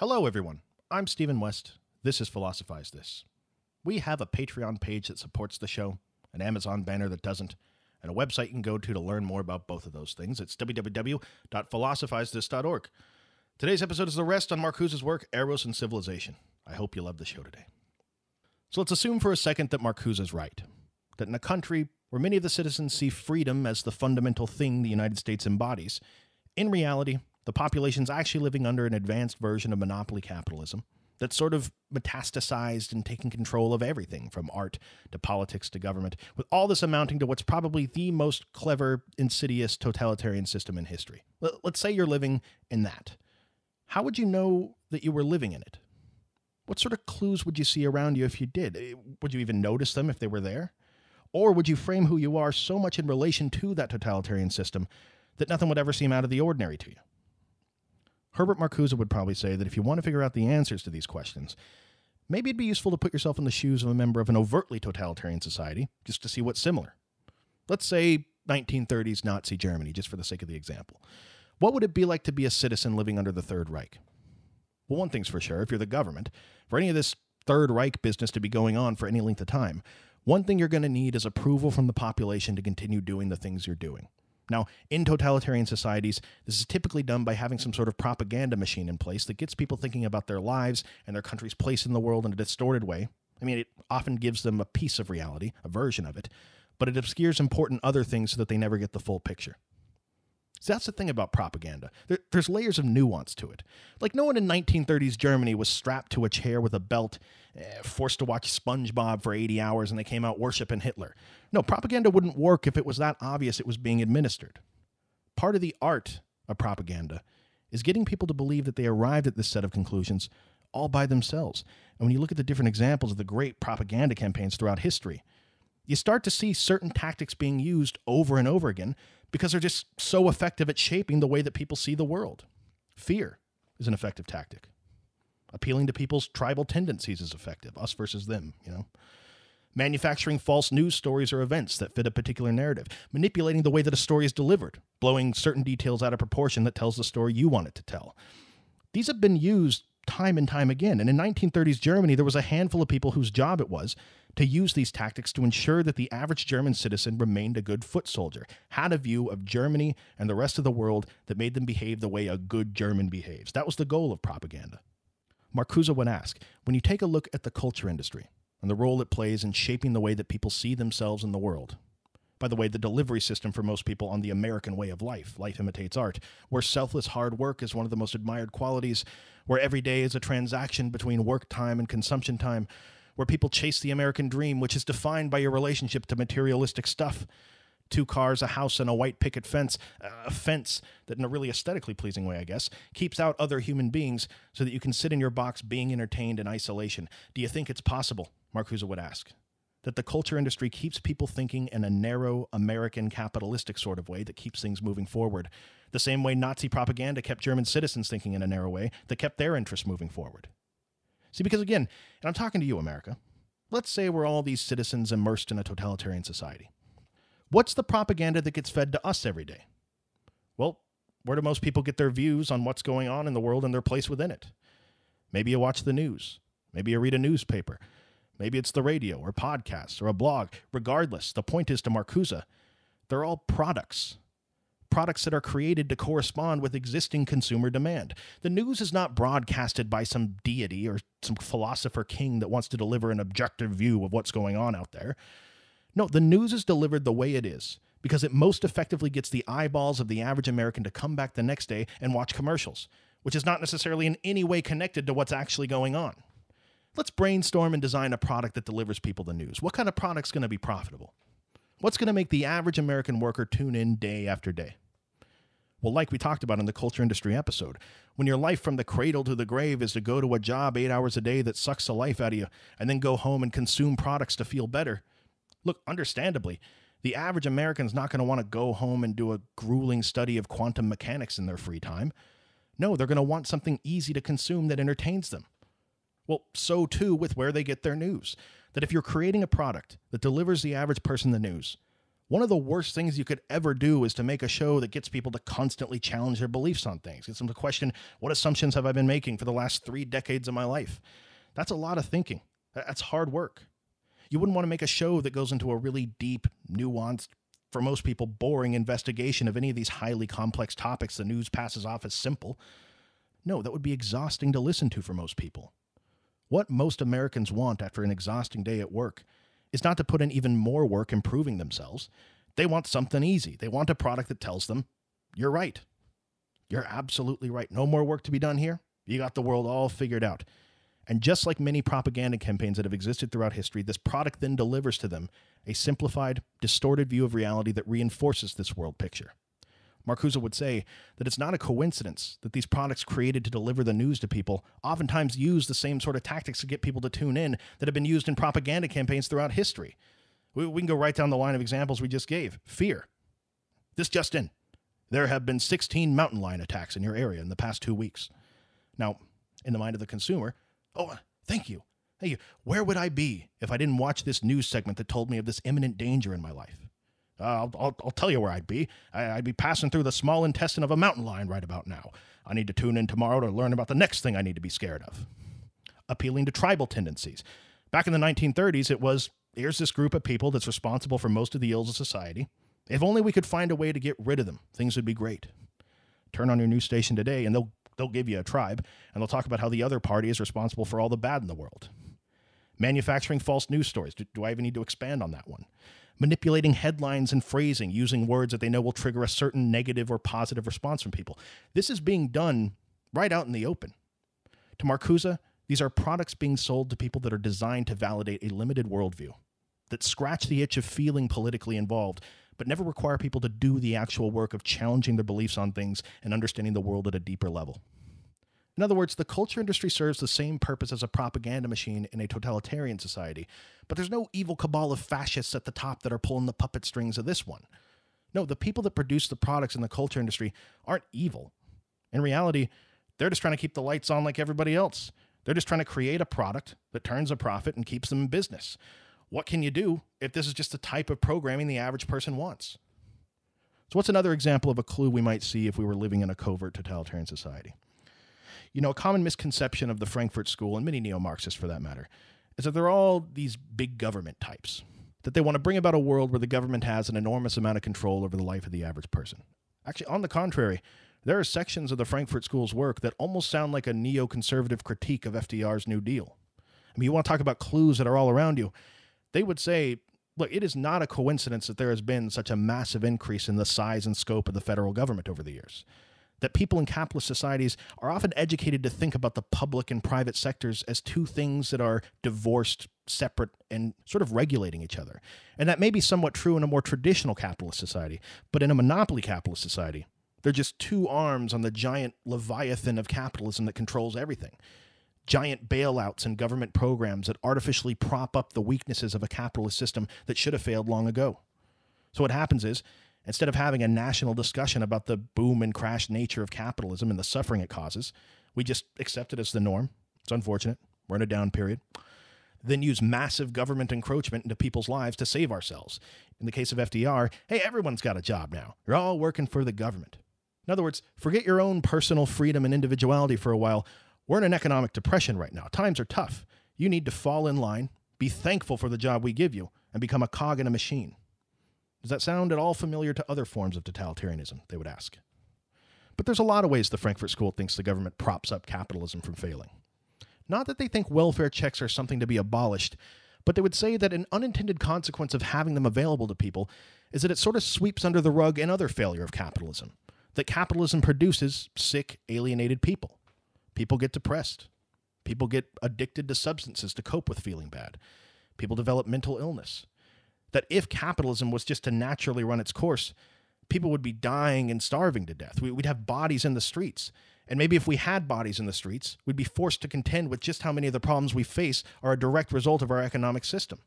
Hello, everyone. I'm Stephen West. This is Philosophize This. We have a Patreon page that supports the show, an Amazon banner that doesn't, and a website you can go to to learn more about both of those things. It's www.philosophizethis.org. Today's episode is the rest on Marcuse's work, Eros and Civilization. I hope you love the show today. So let's assume for a second that Marcuse is right. That in a country where many of the citizens see freedom as the fundamental thing the United States embodies, in reality, the population's actually living under an advanced version of monopoly capitalism that's sort of metastasized and taking control of everything from art to politics to government, with all this amounting to what's probably the most clever, insidious totalitarian system in history. Let's say you're living in that. How would you know that you were living in it? What sort of clues would you see around you if you did? Eh, would you even notice them if they were there? Or would you frame who you are so much in relation to that totalitarian system that nothing would ever seem out of the ordinary to you? Herbert Marcuse would probably say that if you want to figure out the answers to these questions, maybe it'd be useful to put yourself in the shoes of a member of an overtly totalitarian society just to see what's similar. Let's say 1930s Nazi Germany, just for the sake of the example. What would it be like to be a citizen living under the Third Reich? Well, one thing's for sure if you're the government, for any of this Third Reich business to be going on for any length of time, one thing you're going to need is approval from the population to continue doing the things you're doing. Now, in totalitarian societies, this is typically done by having some sort of propaganda machine in place that gets people thinking about their lives and their country's place in the world in a distorted way. I mean, it often gives them a piece of reality, a version of it, but it obscures important other things so that they never get the full picture. So that's the thing about propaganda. There, there's layers of nuance to it. Like no one in 1930s Germany was strapped to a chair with a belt, eh, forced to watch SpongeBob for 80 hours, and they came out worshiping Hitler. No, propaganda wouldn't work if it was that obvious it was being administered. Part of the art of propaganda is getting people to believe that they arrived at this set of conclusions all by themselves. And when you look at the different examples of the great propaganda campaigns throughout history, you start to see certain tactics being used over and over again because they're just so effective at shaping the way that people see the world. Fear is an effective tactic. Appealing to people's tribal tendencies is effective, us versus them, you know. Manufacturing false news stories or events that fit a particular narrative, manipulating the way that a story is delivered, blowing certain details out of proportion that tells the story you want it to tell. These have been used time and time again. And in 1930s Germany, there was a handful of people whose job it was to use these tactics to ensure that the average German citizen remained a good foot soldier, had a view of Germany and the rest of the world that made them behave the way a good German behaves. That was the goal of propaganda. Marcuse would ask when you take a look at the culture industry and the role it plays in shaping the way that people see themselves in the world, by the way, the delivery system for most people on the American way of life, life imitates art, where selfless hard work is one of the most admired qualities, where every day is a transaction between work time and consumption time, where people chase the American dream, which is defined by your relationship to materialistic stuff. Two cars, a house, and a white picket fence, uh, a fence that, in a really aesthetically pleasing way, I guess, keeps out other human beings so that you can sit in your box being entertained in isolation. Do you think it's possible? Marcuse would ask that the culture industry keeps people thinking in a narrow American capitalistic sort of way that keeps things moving forward. The same way Nazi propaganda kept German citizens thinking in a narrow way that kept their interests moving forward. See, because again, and I'm talking to you, America, let's say we're all these citizens immersed in a totalitarian society. What's the propaganda that gets fed to us every day? Well, where do most people get their views on what's going on in the world and their place within it? Maybe you watch the news. Maybe you read a newspaper. Maybe it's the radio or podcasts or a blog. Regardless, the point is to Marcuse, they're all products. Products that are created to correspond with existing consumer demand. The news is not broadcasted by some deity or some philosopher king that wants to deliver an objective view of what's going on out there. No, the news is delivered the way it is because it most effectively gets the eyeballs of the average American to come back the next day and watch commercials, which is not necessarily in any way connected to what's actually going on. Let's brainstorm and design a product that delivers people the news. What kind of product's going to be profitable? What's going to make the average American worker tune in day after day? Well, like we talked about in the culture industry episode, when your life from the cradle to the grave is to go to a job eight hours a day that sucks the life out of you and then go home and consume products to feel better, look, understandably, the average American's not going to want to go home and do a grueling study of quantum mechanics in their free time. No, they're going to want something easy to consume that entertains them. Well, so too with where they get their news. That if you're creating a product that delivers the average person the news, One of the worst things you could ever do is to make a show that gets people to constantly challenge their beliefs on things. Gets them to question what assumptions have I been making for the last three decades of my life? That's a lot of thinking. That's hard work. You wouldn't want to make a show that goes into a really deep, nuanced, for most people, boring investigation of any of these highly complex topics the news passes off as simple. No, that would be exhausting to listen to for most people. What most Americans want after an exhausting day at work is not to put in even more work improving themselves. They want something easy. They want a product that tells them, you're right. You're absolutely right. No more work to be done here. You got the world all figured out. And just like many propaganda campaigns that have existed throughout history, this product then delivers to them a simplified, distorted view of reality that reinforces this world picture. Marcuse would say that it's not a coincidence that these products created to deliver the news to people oftentimes use the same sort of tactics to get people to tune in that have been used in propaganda campaigns throughout history. We, we can go right down the line of examples we just gave. Fear. This just in. There have been 16 mountain lion attacks in your area in the past two weeks. Now, in the mind of the consumer, oh, thank you. Hey. Where would I be if I didn't watch this news segment that told me of this imminent danger in my life? Uh, I'll, I'll, I'll, tell you where I'd be. I, would be passing through the small intestine of a mountain lion right about now. I need to tune in tomorrow to learn about the next thing I need to be scared of. Appealing to tribal tendencies. Back in the 1930s, it was here's this group of people that's responsible for most of the ills of society. If only we could find a way to get rid of them, things would be great. Turn on your news station today, and they'll they'll give you a tribe, and they'll talk about how the other party is responsible for all the bad in the world. Manufacturing false news stories. Do, do I even need to expand on that one? Manipulating headlines and phrasing using words that they know will trigger a certain negative or positive response from people. This is being done right out in the open. To Marcuse, these are products being sold to people that are designed to validate a limited worldview, that scratch the itch of feeling politically involved, but never require people to do the actual work of challenging their beliefs on things and understanding the world at a deeper level. In other words, the culture industry serves the same purpose as a propaganda machine in a totalitarian society, but there's no evil cabal of fascists at the top that are pulling the puppet strings of this one. No, the people that produce the products in the culture industry aren't evil. In reality, they're just trying to keep the lights on like everybody else. They're just trying to create a product that turns a profit and keeps them in business. What can you do if this is just the type of programming the average person wants? So, what's another example of a clue we might see if we were living in a covert totalitarian society? You know, a common misconception of the Frankfurt School, and many neo Marxists for that matter, is that they're all these big government types, that they want to bring about a world where the government has an enormous amount of control over the life of the average person. Actually, on the contrary, there are sections of the Frankfurt School's work that almost sound like a neoconservative critique of FDR's New Deal. I mean, you want to talk about clues that are all around you. They would say, look, it is not a coincidence that there has been such a massive increase in the size and scope of the federal government over the years that people in capitalist societies are often educated to think about the public and private sectors as two things that are divorced, separate, and sort of regulating each other. And that may be somewhat true in a more traditional capitalist society, but in a monopoly capitalist society, they're just two arms on the giant leviathan of capitalism that controls everything. Giant bailouts and government programs that artificially prop up the weaknesses of a capitalist system that should have failed long ago. So, what happens is Instead of having a national discussion about the boom and crash nature of capitalism and the suffering it causes, we just accept it as the norm. It's unfortunate. We're in a down period. Then use massive government encroachment into people's lives to save ourselves. In the case of FDR, hey, everyone's got a job now. You're all working for the government. In other words, forget your own personal freedom and individuality for a while. We're in an economic depression right now. Times are tough. You need to fall in line, be thankful for the job we give you, and become a cog in a machine. Does that sound at all familiar to other forms of totalitarianism? They would ask. But there's a lot of ways the Frankfurt School thinks the government props up capitalism from failing. Not that they think welfare checks are something to be abolished, but they would say that an unintended consequence of having them available to people is that it sort of sweeps under the rug another failure of capitalism that capitalism produces sick, alienated people. People get depressed. People get addicted to substances to cope with feeling bad. People develop mental illness that if capitalism was just to naturally run its course, people would be dying and starving to death. We'd have bodies in the streets. And maybe if we had bodies in the streets, we'd be forced to contend with just how many of the problems we face are a direct result of our economic system.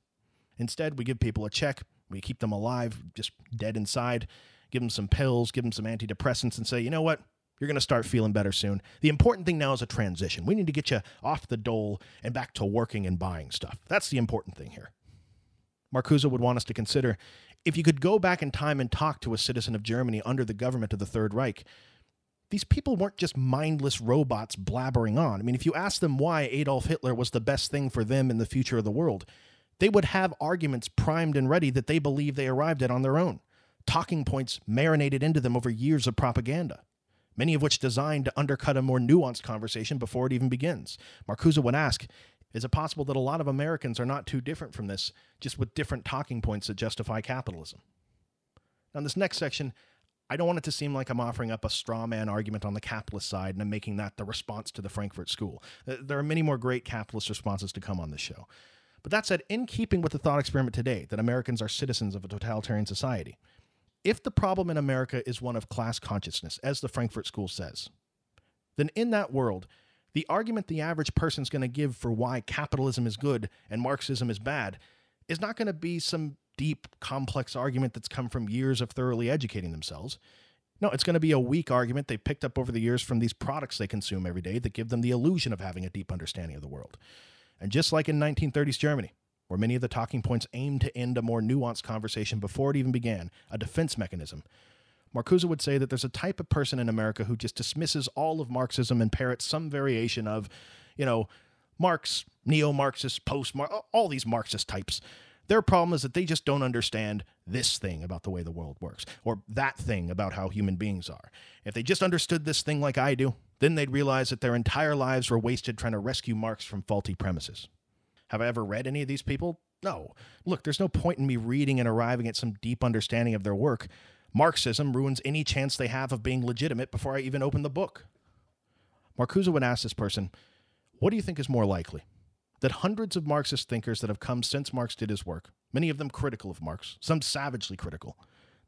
Instead, we give people a check, we keep them alive, just dead inside, give them some pills, give them some antidepressants, and say, you know what? You're going to start feeling better soon. The important thing now is a transition. We need to get you off the dole and back to working and buying stuff. That's the important thing here. Marcuse would want us to consider If you could go back in time and talk to a citizen of Germany under the government of the Third Reich, these people weren't just mindless robots blabbering on. I mean, if you ask them why Adolf Hitler was the best thing for them in the future of the world, they would have arguments primed and ready that they believe they arrived at on their own, talking points marinated into them over years of propaganda, many of which designed to undercut a more nuanced conversation before it even begins. Marcuse would ask, is it possible that a lot of Americans are not too different from this, just with different talking points that justify capitalism? Now, in this next section, I don't want it to seem like I'm offering up a straw man argument on the capitalist side and I'm making that the response to the Frankfurt School. Uh, there are many more great capitalist responses to come on this show. But that said, in keeping with the thought experiment today that Americans are citizens of a totalitarian society, if the problem in America is one of class consciousness, as the Frankfurt School says, then in that world, the argument the average person's going to give for why capitalism is good and Marxism is bad is not going to be some deep, complex argument that's come from years of thoroughly educating themselves. No, it's going to be a weak argument they picked up over the years from these products they consume every day that give them the illusion of having a deep understanding of the world. And just like in 1930s Germany, where many of the talking points aimed to end a more nuanced conversation before it even began, a defense mechanism, Marcuse would say that there's a type of person in America who just dismisses all of Marxism and parrots some variation of, you know, Marx, neo Marxist, post Marx, all these Marxist types their problem is that they just don't understand this thing about the way the world works, or that thing about how human beings are. If they just understood this thing like I do, then they'd realize that their entire lives were wasted trying to rescue Marx from faulty premises. Have I ever read any of these people? No. Look, there's no point in me reading and arriving at some deep understanding of their work. Marxism ruins any chance they have of being legitimate before I even open the book. Marcuse would ask this person, What do you think is more likely? that hundreds of Marxist thinkers that have come since Marx did his work, many of them critical of Marx, some savagely critical,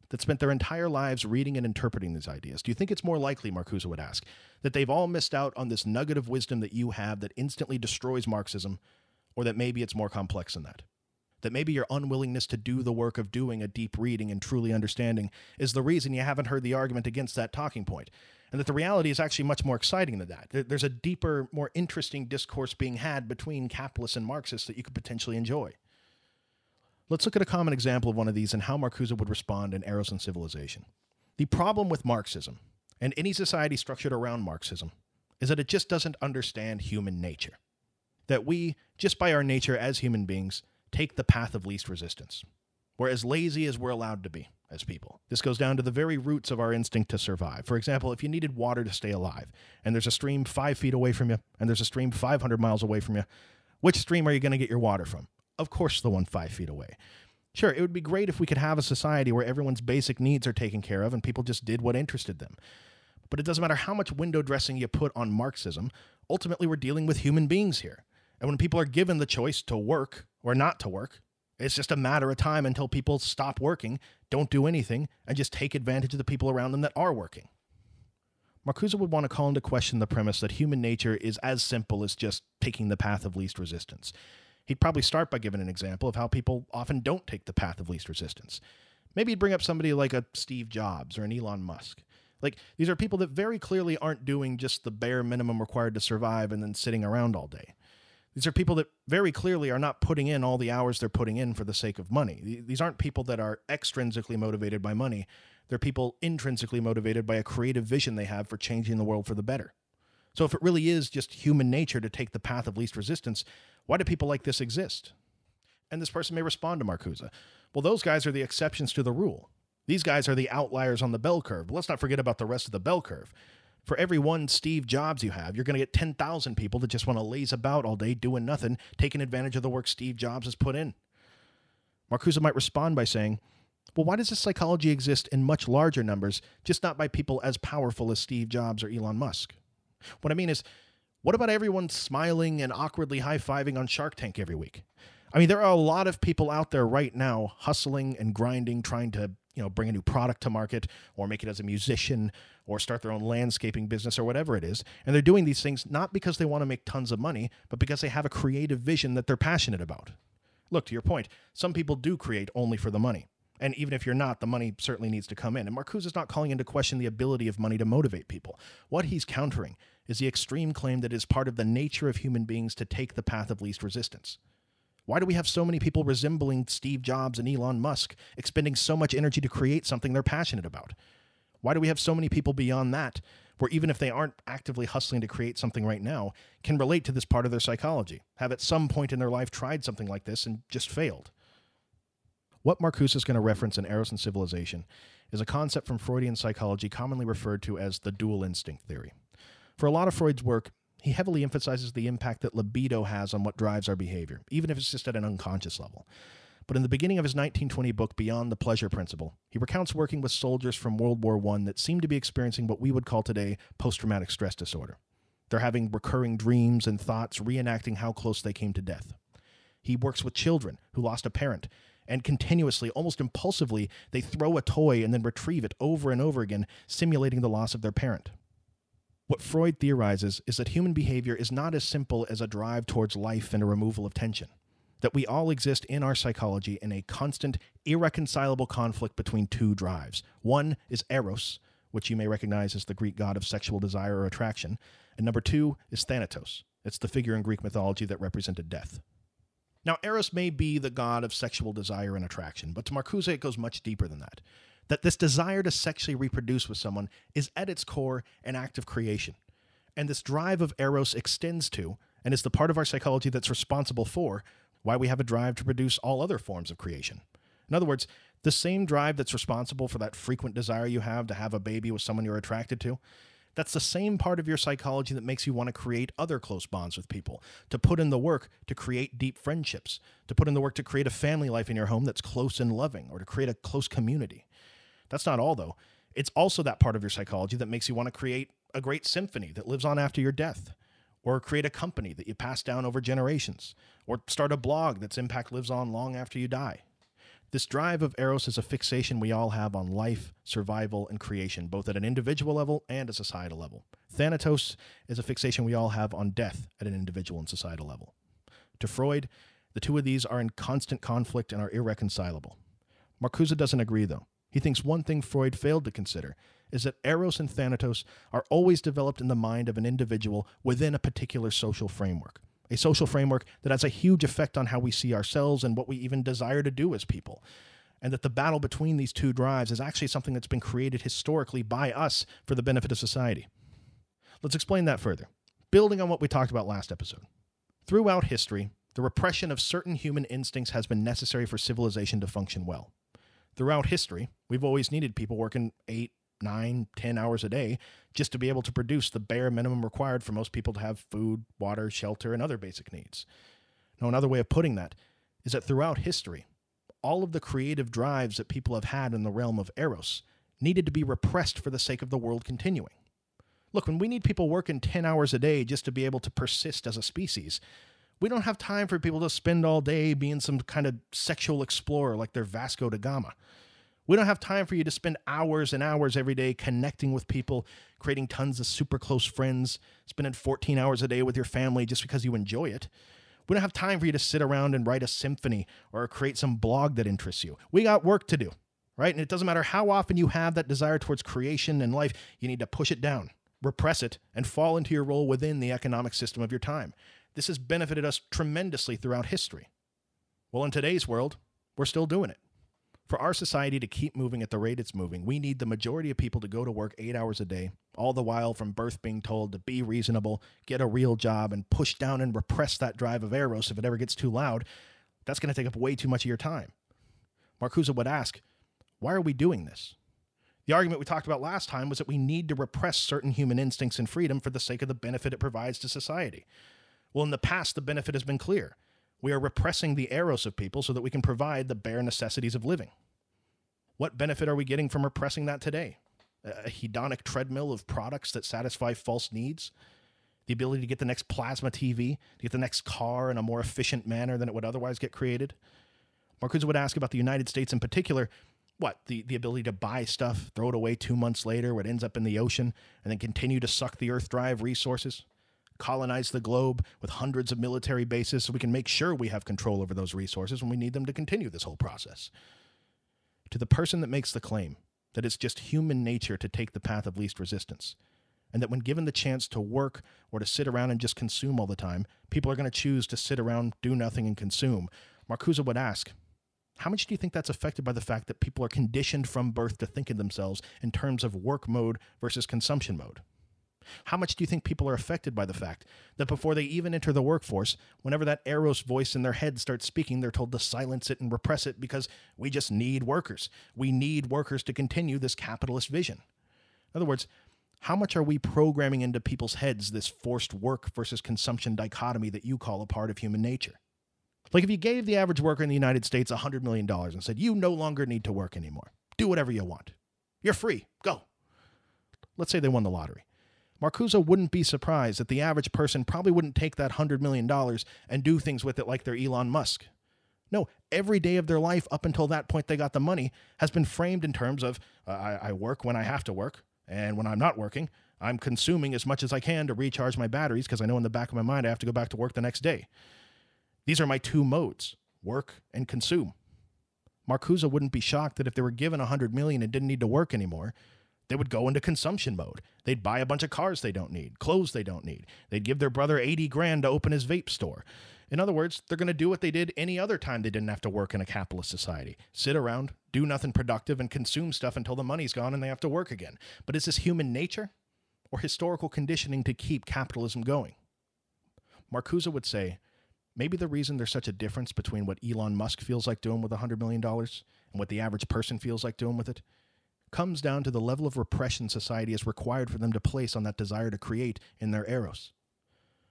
that spent their entire lives reading and interpreting these ideas, do you think it's more likely, Marcuse would ask, that they've all missed out on this nugget of wisdom that you have that instantly destroys Marxism, or that maybe it's more complex than that? That maybe your unwillingness to do the work of doing a deep reading and truly understanding is the reason you haven't heard the argument against that talking point and that the reality is actually much more exciting than that. There's a deeper, more interesting discourse being had between capitalists and Marxists that you could potentially enjoy. Let's look at a common example of one of these and how Marcuse would respond in Eros and Civilization. The problem with Marxism, and any society structured around Marxism, is that it just doesn't understand human nature. That we, just by our nature as human beings, take the path of least resistance. We're as lazy as we're allowed to be as people. This goes down to the very roots of our instinct to survive. For example, if you needed water to stay alive, and there's a stream five feet away from you, and there's a stream 500 miles away from you, which stream are you going to get your water from? Of course, the one five feet away. Sure, it would be great if we could have a society where everyone's basic needs are taken care of and people just did what interested them. But it doesn't matter how much window dressing you put on Marxism, ultimately, we're dealing with human beings here. And when people are given the choice to work or not to work, it's just a matter of time until people stop working, don't do anything, and just take advantage of the people around them that are working. Marcuse would want to call into question the premise that human nature is as simple as just taking the path of least resistance. He'd probably start by giving an example of how people often don't take the path of least resistance. Maybe he'd bring up somebody like a Steve Jobs or an Elon Musk. Like, these are people that very clearly aren't doing just the bare minimum required to survive and then sitting around all day. These are people that very clearly are not putting in all the hours they're putting in for the sake of money. These aren't people that are extrinsically motivated by money. They're people intrinsically motivated by a creative vision they have for changing the world for the better. So if it really is just human nature to take the path of least resistance, why do people like this exist? And this person may respond to Marcuse. Well, those guys are the exceptions to the rule. These guys are the outliers on the bell curve. But let's not forget about the rest of the bell curve for every one Steve Jobs you have, you're going to get 10,000 people that just want to laze about all day doing nothing, taking advantage of the work Steve Jobs has put in. Marcuse might respond by saying, well, why does this psychology exist in much larger numbers, just not by people as powerful as Steve Jobs or Elon Musk? What I mean is, what about everyone smiling and awkwardly high fiving on Shark Tank every week? I mean, there are a lot of people out there right now hustling and grinding, trying to you know bring a new product to market or make it as a musician or start their own landscaping business or whatever it is and they're doing these things not because they want to make tons of money but because they have a creative vision that they're passionate about look to your point some people do create only for the money and even if you're not, the money certainly needs to come in. And Marcuse is not calling into question the ability of money to motivate people. What he's countering is the extreme claim that it is part of the nature of human beings to take the path of least resistance. Why do we have so many people resembling Steve Jobs and Elon Musk, expending so much energy to create something they're passionate about? Why do we have so many people beyond that, where even if they aren't actively hustling to create something right now, can relate to this part of their psychology, have at some point in their life tried something like this and just failed? What Marcuse is going to reference in Eros and Civilization is a concept from Freudian psychology commonly referred to as the dual instinct theory. For a lot of Freud's work, he heavily emphasizes the impact that libido has on what drives our behavior, even if it's just at an unconscious level. But in the beginning of his 1920 book, Beyond the Pleasure Principle, he recounts working with soldiers from World War I that seemed to be experiencing what we would call today post traumatic stress disorder. They're having recurring dreams and thoughts reenacting how close they came to death. He works with children who lost a parent, and continuously, almost impulsively, they throw a toy and then retrieve it over and over again, simulating the loss of their parent. What Freud theorizes is that human behavior is not as simple as a drive towards life and a removal of tension. That we all exist in our psychology in a constant, irreconcilable conflict between two drives. One is Eros, which you may recognize as the Greek god of sexual desire or attraction, and number two is Thanatos. It's the figure in Greek mythology that represented death. Now, Eros may be the god of sexual desire and attraction, but to Marcuse it goes much deeper than that that this desire to sexually reproduce with someone is at its core an act of creation. And this drive of Eros extends to, and is the part of our psychology that's responsible for, why we have a drive to produce all other forms of creation. In other words, the same drive that's responsible for that frequent desire you have to have a baby with someone you're attracted to, that's the same part of your psychology that makes you want to create other close bonds with people, to put in the work to create deep friendships, to put in the work to create a family life in your home that's close and loving, or to create a close community. That's not all, though. It's also that part of your psychology that makes you want to create a great symphony that lives on after your death, or create a company that you pass down over generations, or start a blog that's impact lives on long after you die. This drive of Eros is a fixation we all have on life, survival, and creation, both at an individual level and a societal level. Thanatos is a fixation we all have on death at an individual and societal level. To Freud, the two of these are in constant conflict and are irreconcilable. Marcuse doesn't agree, though. He thinks one thing Freud failed to consider is that Eros and Thanatos are always developed in the mind of an individual within a particular social framework. A social framework that has a huge effect on how we see ourselves and what we even desire to do as people. And that the battle between these two drives is actually something that's been created historically by us for the benefit of society. Let's explain that further, building on what we talked about last episode. Throughout history, the repression of certain human instincts has been necessary for civilization to function well throughout history, we've always needed people working eight, nine, ten hours a day just to be able to produce the bare minimum required for most people to have food, water, shelter, and other basic needs. Now, another way of putting that is that throughout history, all of the creative drives that people have had in the realm of Eros needed to be repressed for the sake of the world continuing. Look, when we need people working 10 hours a day just to be able to persist as a species, we don't have time for people to spend all day being some kind of sexual explorer like they're Vasco da Gama. We don't have time for you to spend hours and hours every day connecting with people, creating tons of super close friends, spending 14 hours a day with your family just because you enjoy it. We don't have time for you to sit around and write a symphony or create some blog that interests you. We got work to do, right? And it doesn't matter how often you have that desire towards creation and life, you need to push it down, repress it, and fall into your role within the economic system of your time. This has benefited us tremendously throughout history. Well, in today's world, we're still doing it. For our society to keep moving at the rate it's moving, we need the majority of people to go to work eight hours a day, all the while from birth being told to be reasonable, get a real job, and push down and repress that drive of Eros if it ever gets too loud. That's going to take up way too much of your time. Marcuse would ask, why are we doing this? The argument we talked about last time was that we need to repress certain human instincts and freedom for the sake of the benefit it provides to society. Well, in the past, the benefit has been clear. We are repressing the eros of people so that we can provide the bare necessities of living. What benefit are we getting from repressing that today? A hedonic treadmill of products that satisfy false needs? The ability to get the next plasma TV, to get the next car in a more efficient manner than it would otherwise get created? Marcuse would ask about the United States in particular. What, the, the ability to buy stuff, throw it away two months later, what ends up in the ocean, and then continue to suck the Earth drive resources? Colonize the globe with hundreds of military bases so we can make sure we have control over those resources when we need them to continue this whole process. To the person that makes the claim that it's just human nature to take the path of least resistance, and that when given the chance to work or to sit around and just consume all the time, people are going to choose to sit around, do nothing, and consume. Marcuse would ask, how much do you think that's affected by the fact that people are conditioned from birth to think of themselves in terms of work mode versus consumption mode? How much do you think people are affected by the fact that before they even enter the workforce, whenever that Eros voice in their head starts speaking, they're told to silence it and repress it because we just need workers. We need workers to continue this capitalist vision. In other words, how much are we programming into people's heads this forced work versus consumption dichotomy that you call a part of human nature? Like if you gave the average worker in the United States $100 million and said, you no longer need to work anymore, do whatever you want, you're free, go. Let's say they won the lottery. Marcuse wouldn't be surprised that the average person probably wouldn't take that $100 million and do things with it like they're Elon Musk. No, every day of their life up until that point they got the money has been framed in terms of uh, I, I work when I have to work, and when I'm not working, I'm consuming as much as I can to recharge my batteries because I know in the back of my mind I have to go back to work the next day. These are my two modes work and consume. Marcuse wouldn't be shocked that if they were given 100 million and didn't need to work anymore, they would go into consumption mode. They'd buy a bunch of cars they don't need, clothes they don't need. They'd give their brother 80 grand to open his vape store. In other words, they're going to do what they did any other time they didn't have to work in a capitalist society sit around, do nothing productive, and consume stuff until the money's gone and they have to work again. But is this human nature or historical conditioning to keep capitalism going? Marcuse would say maybe the reason there's such a difference between what Elon Musk feels like doing with $100 million and what the average person feels like doing with it comes down to the level of repression society is required for them to place on that desire to create in their eros.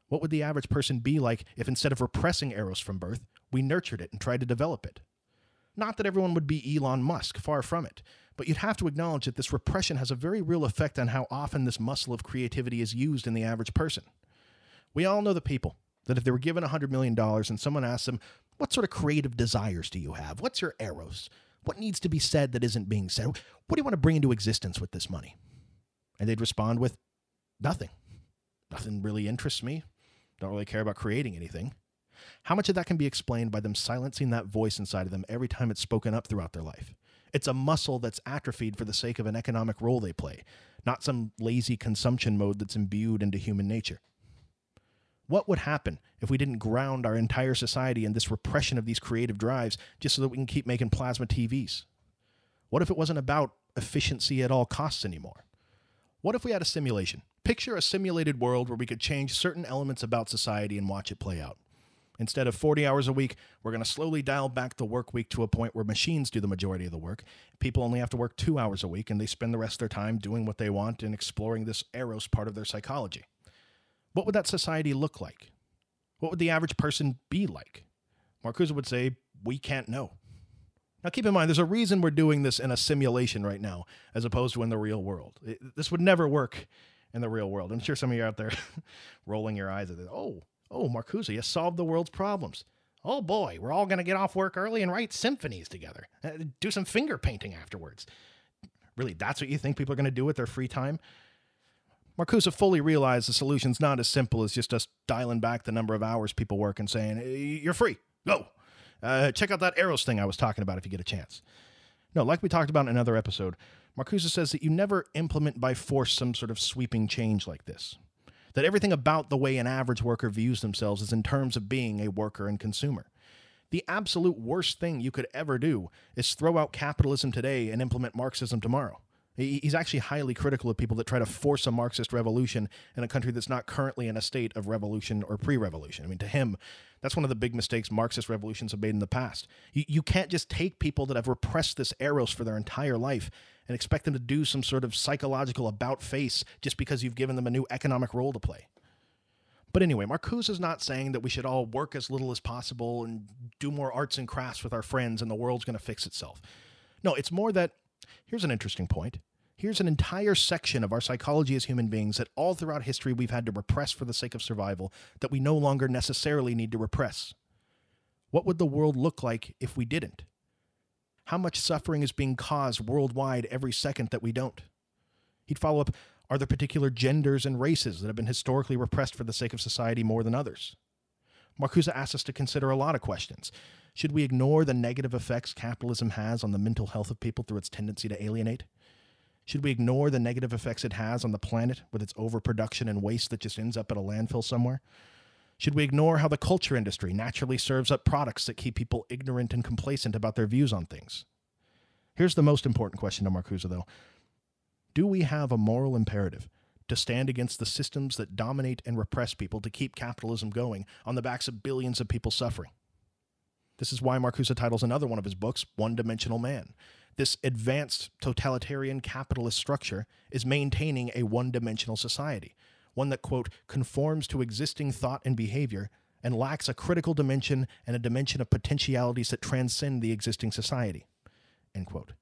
What would the average person be like if instead of repressing eros from birth, we nurtured it and tried to develop it? Not that everyone would be Elon Musk, far from it, but you'd have to acknowledge that this repression has a very real effect on how often this muscle of creativity is used in the average person. We all know the people that if they were given $100 million and someone asked them, What sort of creative desires do you have? What's your eros? What needs to be said that isn't being said? What do you want to bring into existence with this money? And they'd respond with, Nothing. Nothing really interests me. Don't really care about creating anything. How much of that can be explained by them silencing that voice inside of them every time it's spoken up throughout their life? It's a muscle that's atrophied for the sake of an economic role they play, not some lazy consumption mode that's imbued into human nature. What would happen if we didn't ground our entire society in this repression of these creative drives just so that we can keep making plasma TVs? What if it wasn't about efficiency at all costs anymore? What if we had a simulation? Picture a simulated world where we could change certain elements about society and watch it play out. Instead of 40 hours a week, we're going to slowly dial back the work week to a point where machines do the majority of the work. People only have to work two hours a week, and they spend the rest of their time doing what they want and exploring this Eros part of their psychology. What would that society look like? What would the average person be like? Marcuse would say, We can't know. Now, keep in mind, there's a reason we're doing this in a simulation right now, as opposed to in the real world. It, this would never work in the real world. I'm sure some of you out there rolling your eyes at it. Oh, oh, Marcuse, you solved the world's problems. Oh boy, we're all going to get off work early and write symphonies together. Uh, do some finger painting afterwards. Really, that's what you think people are going to do with their free time? Marcuse fully realized the solution's not as simple as just us dialing back the number of hours people work and saying, you're free, go. Uh, check out that Eros thing I was talking about if you get a chance. No, like we talked about in another episode, Marcuse says that you never implement by force some sort of sweeping change like this. That everything about the way an average worker views themselves is in terms of being a worker and consumer. The absolute worst thing you could ever do is throw out capitalism today and implement Marxism tomorrow. He's actually highly critical of people that try to force a Marxist revolution in a country that's not currently in a state of revolution or pre revolution. I mean, to him, that's one of the big mistakes Marxist revolutions have made in the past. You, you can't just take people that have repressed this eros for their entire life and expect them to do some sort of psychological about face just because you've given them a new economic role to play. But anyway, Marcuse is not saying that we should all work as little as possible and do more arts and crafts with our friends and the world's going to fix itself. No, it's more that here's an interesting point. Here's an entire section of our psychology as human beings that all throughout history we've had to repress for the sake of survival that we no longer necessarily need to repress. What would the world look like if we didn't? How much suffering is being caused worldwide every second that we don't? He'd follow up Are there particular genders and races that have been historically repressed for the sake of society more than others? Marcuse asks us to consider a lot of questions. Should we ignore the negative effects capitalism has on the mental health of people through its tendency to alienate? Should we ignore the negative effects it has on the planet with its overproduction and waste that just ends up at a landfill somewhere? Should we ignore how the culture industry naturally serves up products that keep people ignorant and complacent about their views on things? Here's the most important question to Marcuse, though Do we have a moral imperative to stand against the systems that dominate and repress people to keep capitalism going on the backs of billions of people suffering? This is why Marcuse titles another one of his books One Dimensional Man. This advanced totalitarian capitalist structure is maintaining a one dimensional society, one that, quote, conforms to existing thought and behavior and lacks a critical dimension and a dimension of potentialities that transcend the existing society, end quote.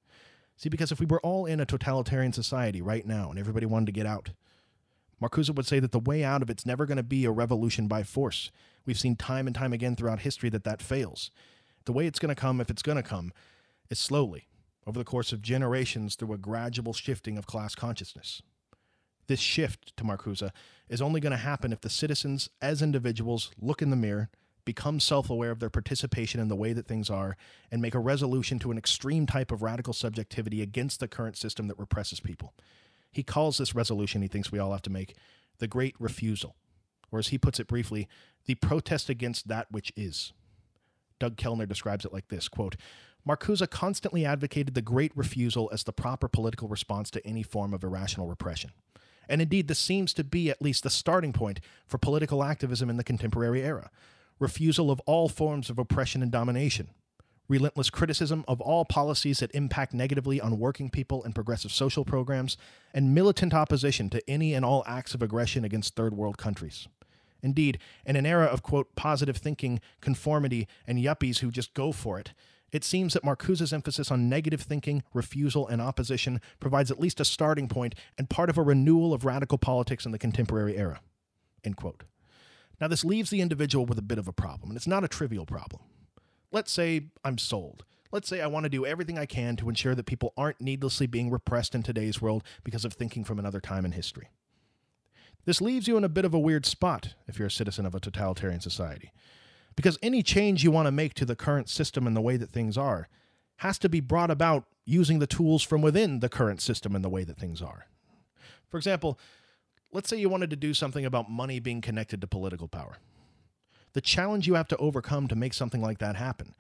See, because if we were all in a totalitarian society right now and everybody wanted to get out, Marcuse would say that the way out of it's never going to be a revolution by force. We've seen time and time again throughout history that that fails. The way it's going to come, if it's going to come, is slowly, over the course of generations through a gradual shifting of class consciousness. This shift to Marcuse is only going to happen if the citizens, as individuals, look in the mirror, become self aware of their participation in the way that things are, and make a resolution to an extreme type of radical subjectivity against the current system that represses people. He calls this resolution he thinks we all have to make the great refusal, or as he puts it briefly, the protest against that which is. Doug Kellner describes it like this quote, Marcuse constantly advocated the great refusal as the proper political response to any form of irrational repression. And indeed, this seems to be at least the starting point for political activism in the contemporary era refusal of all forms of oppression and domination, relentless criticism of all policies that impact negatively on working people and progressive social programs, and militant opposition to any and all acts of aggression against third world countries. Indeed, in an era of, quote, positive thinking, conformity, and yuppies who just go for it, it seems that Marcuse's emphasis on negative thinking, refusal, and opposition provides at least a starting point and part of a renewal of radical politics in the contemporary era. End quote. Now, this leaves the individual with a bit of a problem, and it's not a trivial problem. Let's say I'm sold. Let's say I want to do everything I can to ensure that people aren't needlessly being repressed in today's world because of thinking from another time in history. This leaves you in a bit of a weird spot if you're a citizen of a totalitarian society. Because any change you want to make to the current system and the way that things are has to be brought about using the tools from within the current system and the way that things are. For example, let's say you wanted to do something about money being connected to political power. The challenge you have to overcome to make something like that happen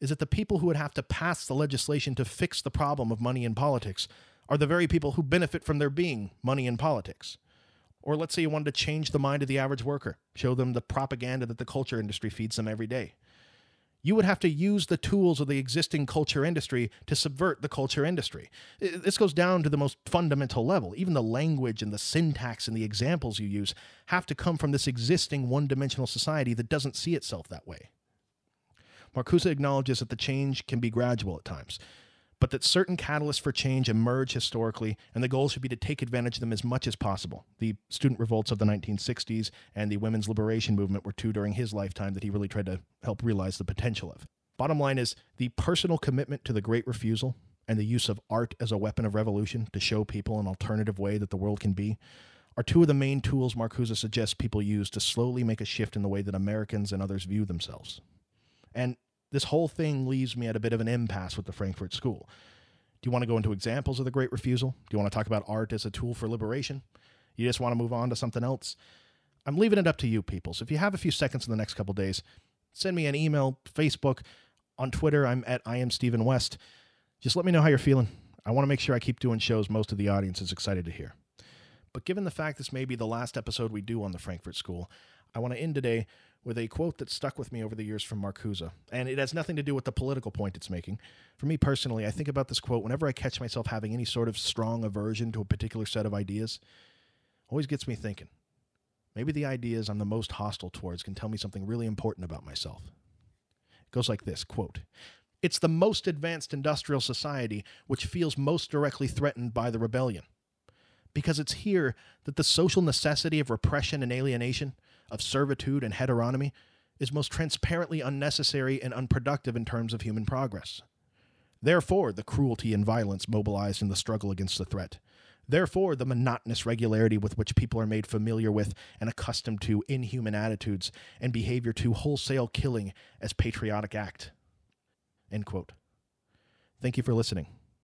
is that the people who would have to pass the legislation to fix the problem of money in politics are the very people who benefit from there being money in politics. Or let's say you wanted to change the mind of the average worker, show them the propaganda that the culture industry feeds them every day. You would have to use the tools of the existing culture industry to subvert the culture industry. This goes down to the most fundamental level. Even the language and the syntax and the examples you use have to come from this existing one dimensional society that doesn't see itself that way. Marcuse acknowledges that the change can be gradual at times, but that certain catalysts for change emerge historically, and the goal should be to take advantage of them as much as possible. The student revolts of the 1960s and the women's liberation movement were two during his lifetime that he really tried to help realize the potential of. Bottom line is the personal commitment to the great refusal and the use of art as a weapon of revolution to show people an alternative way that the world can be are two of the main tools Marcuse suggests people use to slowly make a shift in the way that Americans and others view themselves. And this whole thing leaves me at a bit of an impasse with the Frankfurt School. Do you want to go into examples of the Great Refusal? Do you want to talk about art as a tool for liberation? You just want to move on to something else? I'm leaving it up to you, people. So if you have a few seconds in the next couple days, send me an email, Facebook, on Twitter. I'm at I am Stephen West. Just let me know how you're feeling. I want to make sure I keep doing shows most of the audience is excited to hear. But given the fact this may be the last episode we do on the Frankfurt School, I want to end today with a quote that stuck with me over the years from Marcuse. And it has nothing to do with the political point it's making. For me personally, I think about this quote whenever I catch myself having any sort of strong aversion to a particular set of ideas. Always gets me thinking. Maybe the ideas I'm the most hostile towards can tell me something really important about myself. It goes like this quote, It's the most advanced industrial society which feels most directly threatened by the rebellion. Because it's here that the social necessity of repression and alienation of servitude and heteronomy is most transparently unnecessary and unproductive in terms of human progress. Therefore, the cruelty and violence mobilized in the struggle against the threat. Therefore, the monotonous regularity with which people are made familiar with and accustomed to inhuman attitudes and behavior to wholesale killing as patriotic act. End quote. Thank you for listening.